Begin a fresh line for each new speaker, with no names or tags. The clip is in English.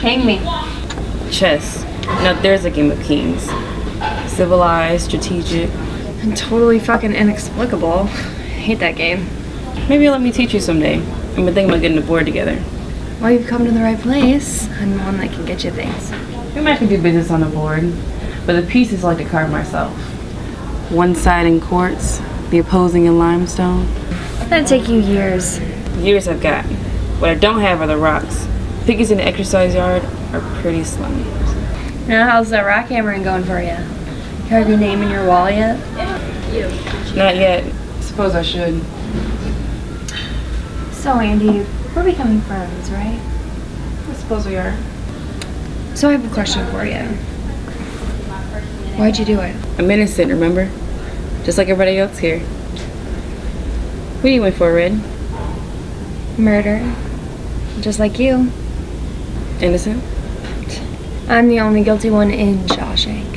Hang me.
Chess. Now there's a game of kings. Civilized, strategic.
And totally fucking inexplicable. hate that game.
Maybe you'll let me teach you someday. I've been thinking about getting a board together.
Well, you've come to the right place. I'm the one that can get you things.
We might can do business on the board, but the pieces I like to carve myself. One side in quartz, the opposing in limestone.
That'd take you years.
Years I've got. What I don't have are the rocks. Piggies in the exercise yard are pretty slim.
Now, how's that rock hammering going for you? Have your name in your wall yet?
Not yet. Suppose I should.
So, Andy, we're becoming friends, right?
I suppose we are.
So, I have a question for you. Why'd you do it?
I'm innocent, remember? Just like everybody else here. What are you in for, Red?
Murder. Just like you.
Innocent?
I'm the only guilty one in Shawshank.